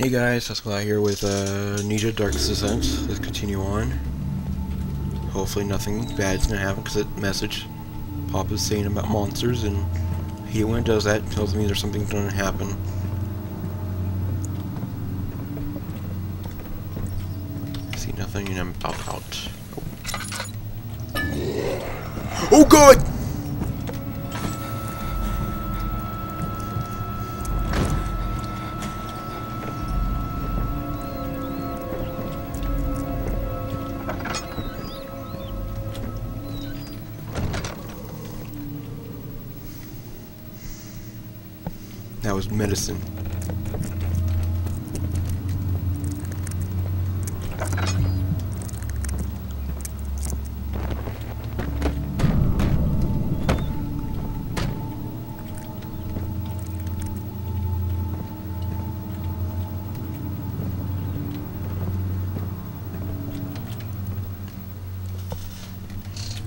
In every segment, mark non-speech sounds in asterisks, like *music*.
Hey guys, Huskla here with uh, Ninja Darkest Descent. Let's continue on. Hopefully nothing bad's gonna happen because that message Pop is saying about monsters and he when it does that tells me there's something gonna happen. I see nothing and I'm about out. Oh, oh god! Was medicine.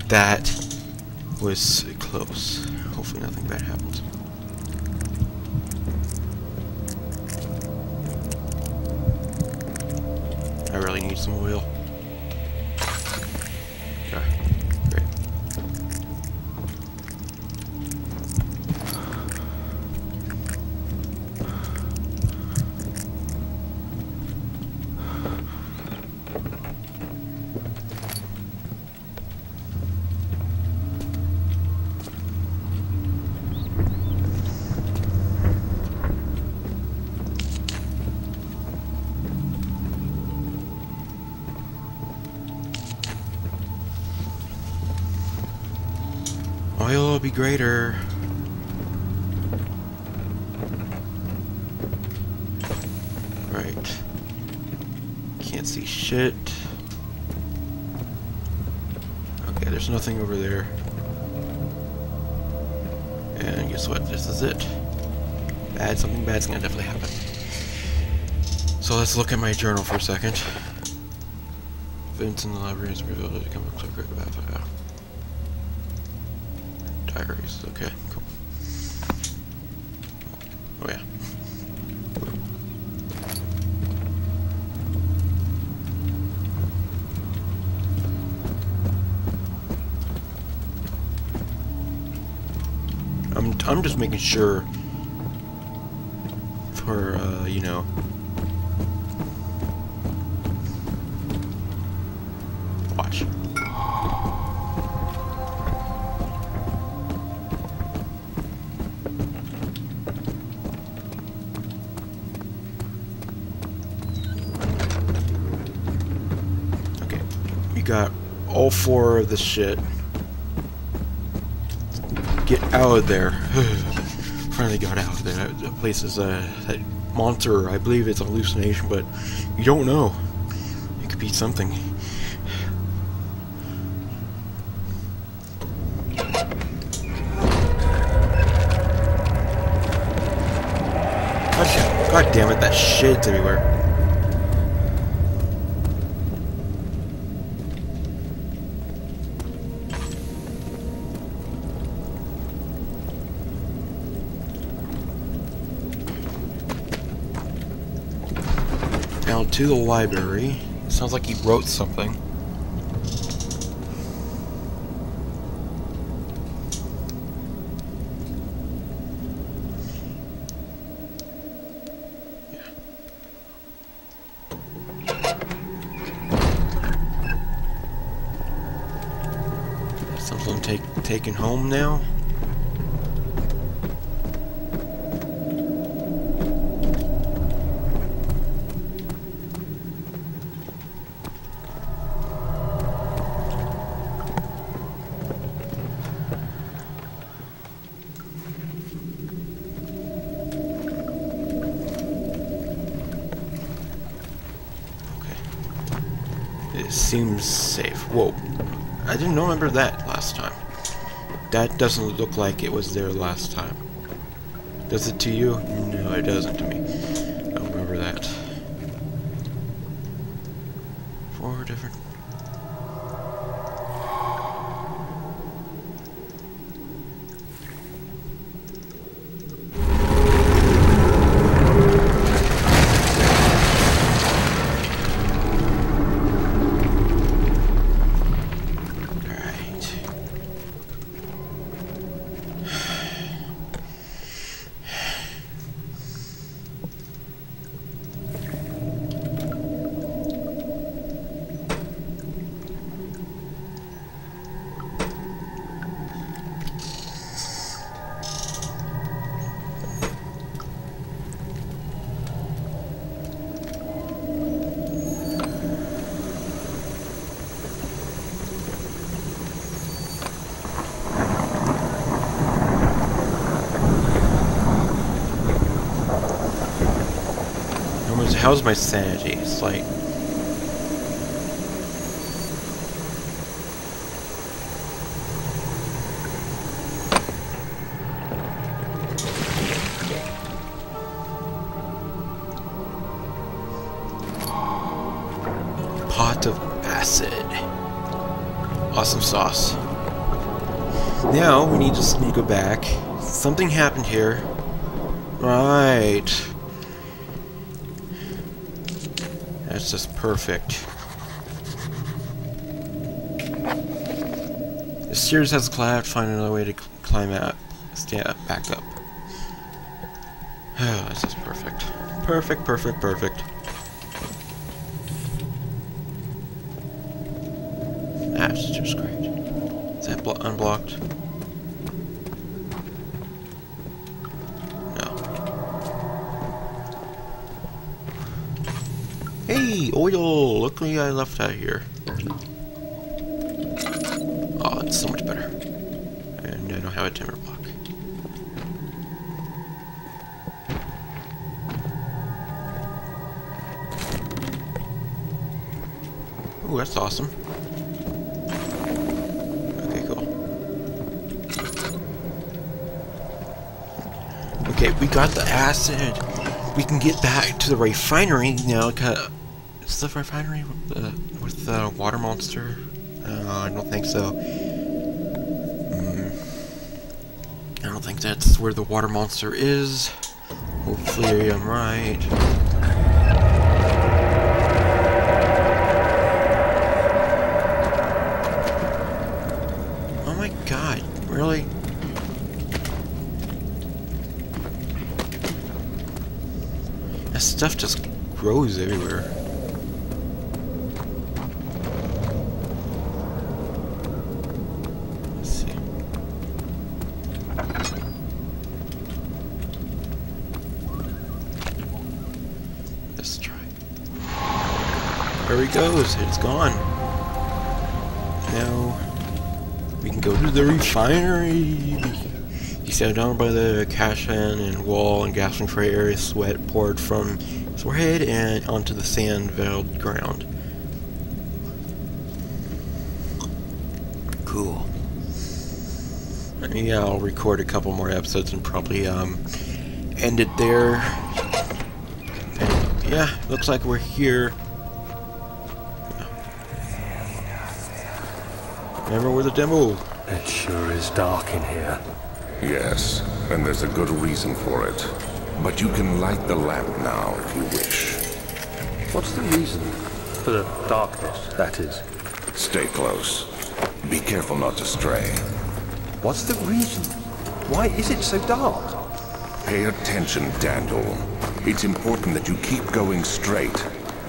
That was close. Hopefully nothing bad happens. Need some oil. Oil will be greater. Right. Can't see shit. Okay, there's nothing over there. And guess what? This is it. Bad, something bad's gonna definitely happen. So let's look at my journal for a second. Events in the library has revealed to become a great about Diaries, okay, cool. Oh yeah. I'm I'm just making sure for uh, you know four of the shit. Get out of there. *sighs* Finally got out of there. That place is uh, that monster. I believe it's a hallucination, but you don't know. It could be something. God damn it, that shit's everywhere. To the library. Sounds like he wrote something. Something take taken home now. It seems safe. Whoa. I didn't remember that last time. That doesn't look like it was there last time. Does it to you? No, it doesn't to me. I don't remember that. Four different... Where's, how's my sanity? It's like... Pot of acid. Awesome sauce. Now, we need to sneak it back. Something happened here. Right. That's just perfect. The stairs has collapsed. Find another way to climb out. Stand back up. *sighs* Oh, that's just perfect. Perfect, perfect, perfect. That's just great. Is that unblocked? No. Hey, oil! Look what I left out here. Oh, it's so much better. And I don't have a timber block. Ooh, that's awesome. Okay, cool. Okay, we got the acid. We can get back to the refinery now. Is the refinery with the, with the water monster? Uh, I don't think so. Mm, I don't think that's where the water monster is. Hopefully I'm right. Oh my god, really? That stuff just grows everywhere. He goes, it's gone. Now we can go to the refinery. He sat down by the cash hand and wall and gasping for air, sweat poured from his forehead and onto the sand-veiled ground. Cool. Yeah, I'll record a couple more episodes and probably um, end it there. Yeah, looks like we're here. Remember where the demo? It sure is dark in here. Yes, and there's a good reason for it. But you can light the lamp now if you wish. What's the reason? For the darkness, that is. Stay close. Be careful not to stray. What's the reason? Why is it so dark? Pay attention, Daniel. It's important that you keep going straight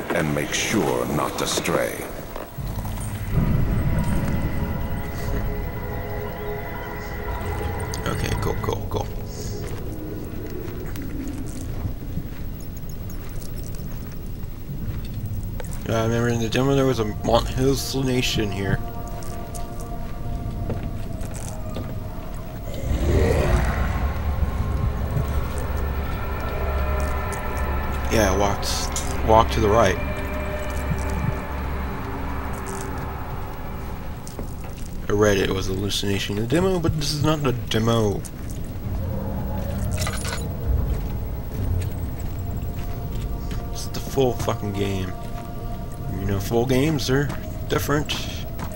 and make sure not to stray. I remember in the demo there was a hallucination here. Yeah, walked, walk to the right. I read it, it was a hallucination in the demo, but this is not the demo. It's the full fucking game. You know, full games are different.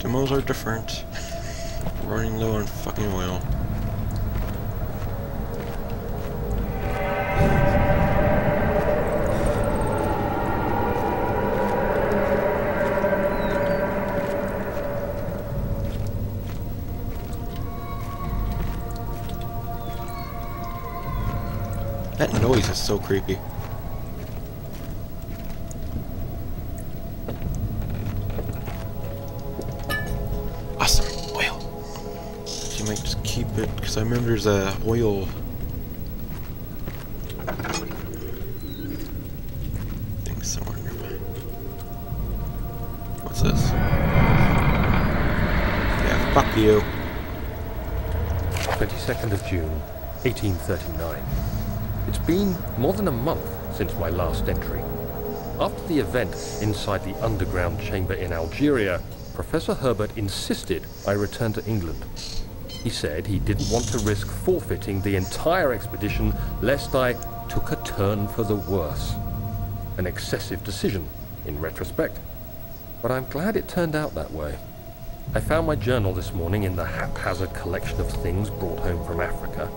Demos are different. Running low on fucking oil. That noise is so creepy. It, because I remember there's a oil... thing somewhere nearby. What's this? Yeah, fuck you. 22nd of June, 1839. It's been more than a month since my last entry. After the event inside the underground chamber in Algeria, Professor Herbert insisted I return to England. He said he didn't want to risk forfeiting the entire expedition lest I took a turn for the worse. An excessive decision, in retrospect. But I'm glad it turned out that way. I found my journal this morning in the haphazard collection of things brought home from Africa.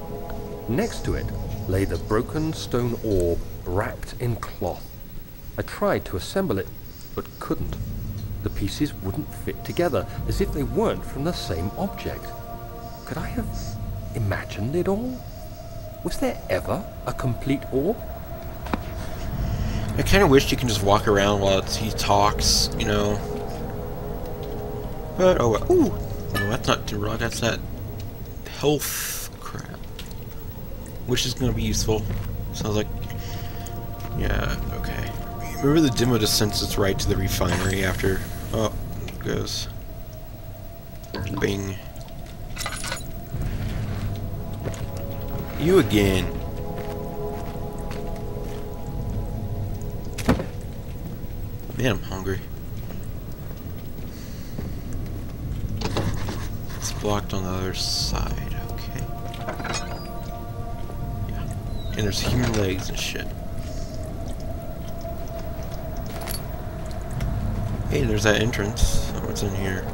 Next to it lay the broken stone orb wrapped in cloth. I tried to assemble it, but couldn't. The pieces wouldn't fit together, as if they weren't from the same object. Could I have imagined it all? Was there ever a complete orb? I kind of wish you can just walk around while he talks, you know. But, oh well. Ooh! No, that's not too wrong. That's that health crap. Which is going to be useful. Sounds like... Yeah, okay. Remember the demo just sends us right to the refinery after... Oh, goes. Bing. You again. Man, I'm hungry. It's blocked on the other side, okay. Yeah. And there's human legs and shit. Hey, there's that entrance. What's in here?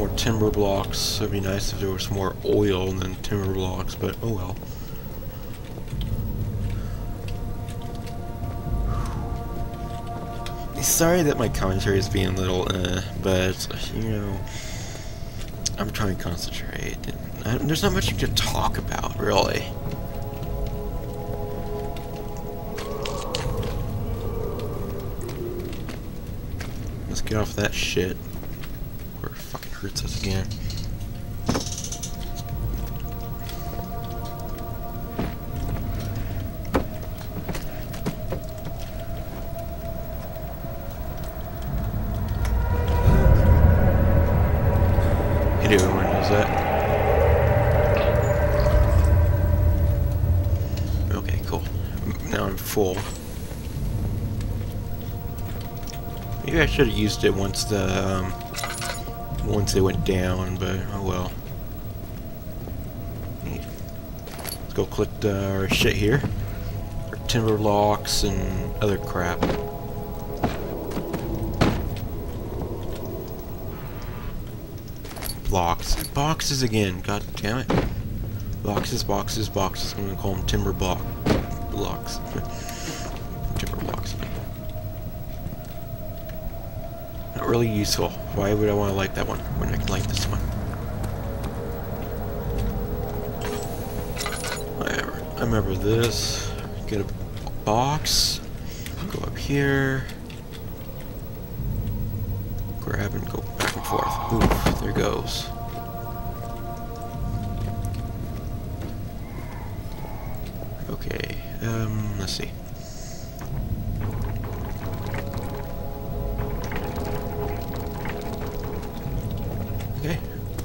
More timber blocks. It'd be nice if there was more oil than timber blocks, but oh well. Sorry that my commentary is being a little, uh, but, you know, I'm trying to concentrate. And there's not much to talk about, really. Let's get off that shit. Hurts us again. Everyone knows that. Okay, cool. Now I'm full. Maybe I should have used it once the um, once they went down, but oh well. Let's go collect uh, our shit here. Our timber locks and other crap. blocks. Boxes again. God damn it. Boxes, boxes, boxes. I'm gonna call them timber block blocks. *laughs* timber blocks. Not really useful. Why would I want to like that one when I can like this one? Whatever. I remember this. Get a box. Go up here. Grab and go back and forth. Oof, there goes. Okay, um, let's see.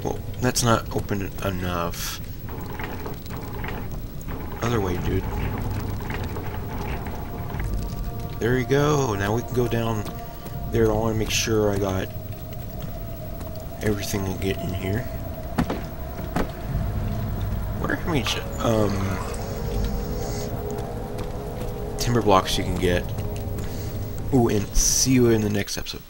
Well, that's not open enough. Other way, dude. There you go, now we can go down there. I want to make sure I got everything I get in here. Where are how many um timber blocks you can get. Ooh, and see you in the next episode.